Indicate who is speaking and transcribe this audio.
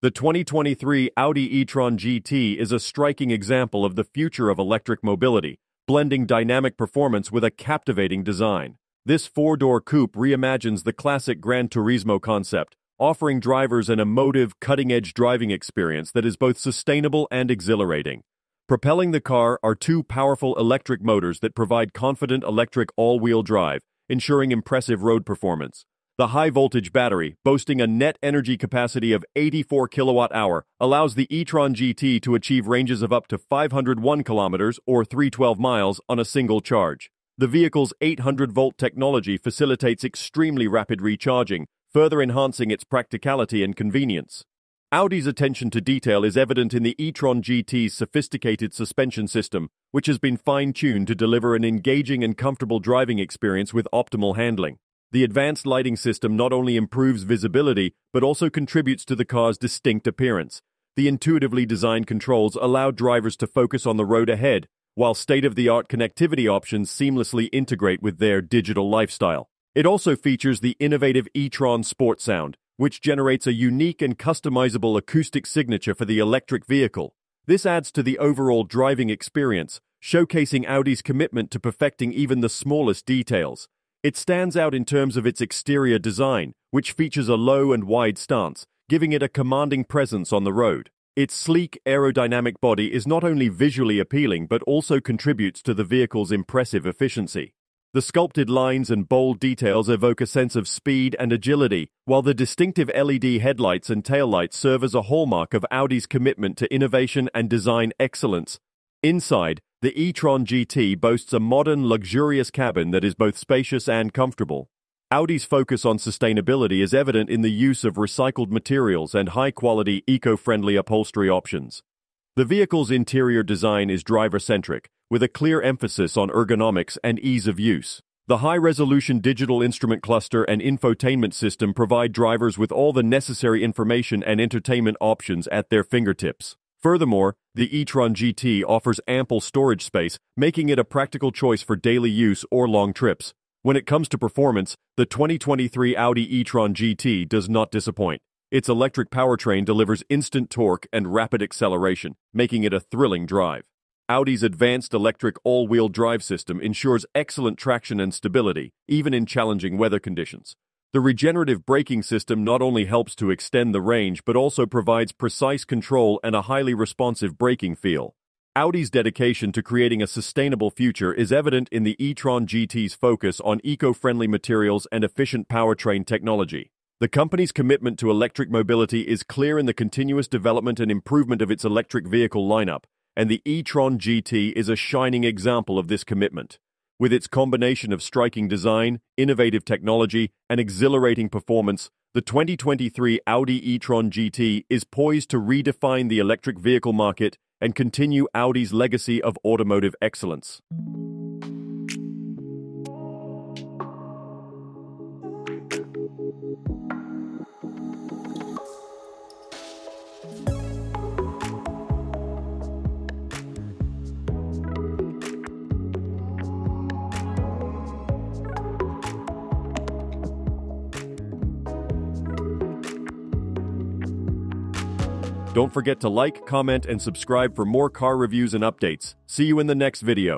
Speaker 1: The 2023 Audi e-tron GT is a striking example of the future of electric mobility, blending dynamic performance with a captivating design. This four-door coupe reimagines the classic Gran Turismo concept, offering drivers an emotive, cutting-edge driving experience that is both sustainable and exhilarating. Propelling the car are two powerful electric motors that provide confident electric all-wheel drive, ensuring impressive road performance. The high-voltage battery, boasting a net energy capacity of 84 kilowatt-hour, allows the e-tron GT to achieve ranges of up to 501 kilometers or 312 miles on a single charge. The vehicle's 800-volt technology facilitates extremely rapid recharging, further enhancing its practicality and convenience. Audi's attention to detail is evident in the e-tron GT's sophisticated suspension system, which has been fine-tuned to deliver an engaging and comfortable driving experience with optimal handling. The advanced lighting system not only improves visibility, but also contributes to the car's distinct appearance. The intuitively designed controls allow drivers to focus on the road ahead, while state-of-the-art connectivity options seamlessly integrate with their digital lifestyle. It also features the innovative e-tron Sport Sound, which generates a unique and customizable acoustic signature for the electric vehicle. This adds to the overall driving experience, showcasing Audi's commitment to perfecting even the smallest details. It stands out in terms of its exterior design, which features a low and wide stance, giving it a commanding presence on the road. Its sleek, aerodynamic body is not only visually appealing but also contributes to the vehicle's impressive efficiency. The sculpted lines and bold details evoke a sense of speed and agility, while the distinctive LED headlights and taillights serve as a hallmark of Audi's commitment to innovation and design excellence. Inside, the e-tron GT boasts a modern, luxurious cabin that is both spacious and comfortable. Audi's focus on sustainability is evident in the use of recycled materials and high-quality, eco-friendly upholstery options. The vehicle's interior design is driver-centric, with a clear emphasis on ergonomics and ease of use. The high-resolution digital instrument cluster and infotainment system provide drivers with all the necessary information and entertainment options at their fingertips. Furthermore, the e-tron GT offers ample storage space, making it a practical choice for daily use or long trips. When it comes to performance, the 2023 Audi e-tron GT does not disappoint. Its electric powertrain delivers instant torque and rapid acceleration, making it a thrilling drive. Audi's advanced electric all-wheel drive system ensures excellent traction and stability, even in challenging weather conditions. The regenerative braking system not only helps to extend the range, but also provides precise control and a highly responsive braking feel. Audi's dedication to creating a sustainable future is evident in the e-tron GT's focus on eco-friendly materials and efficient powertrain technology. The company's commitment to electric mobility is clear in the continuous development and improvement of its electric vehicle lineup, and the e-tron GT is a shining example of this commitment. With its combination of striking design, innovative technology, and exhilarating performance, the 2023 Audi e-tron GT is poised to redefine the electric vehicle market and continue Audi's legacy of automotive excellence. Don't forget to like, comment, and subscribe for more car reviews and updates. See you in the next video.